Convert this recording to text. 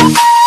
Bye.